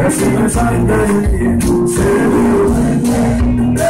Let's see if I can get you to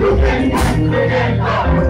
Look at